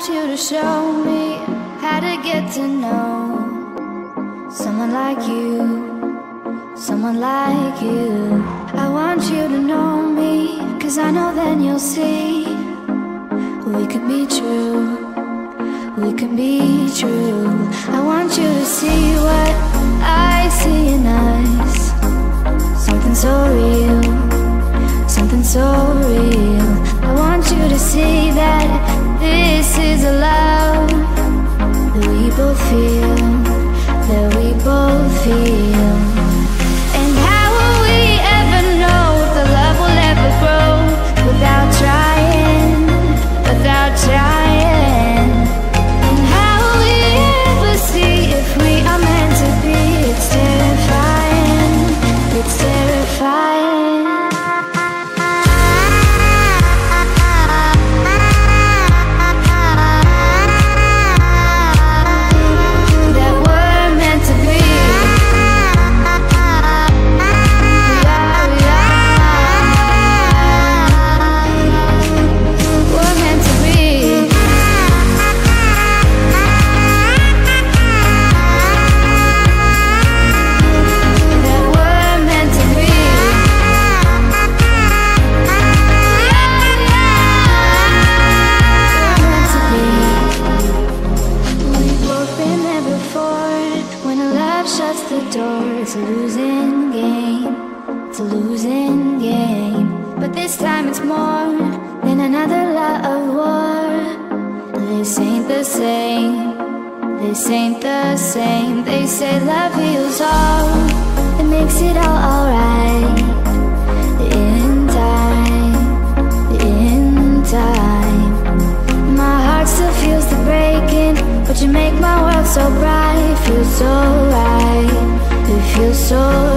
want you to show me how to get to know someone like you, someone like you. I want you to know me, cause I know then you'll see we could be true, is a the door, it's a losing game. It's a losing game. But this time it's more than another lot of war. This ain't the same. This ain't the same. They say love heals all. It makes it all alright. In time. In time. My heart still feels the breaking, but you make my world so bright. Feels so right, it feels so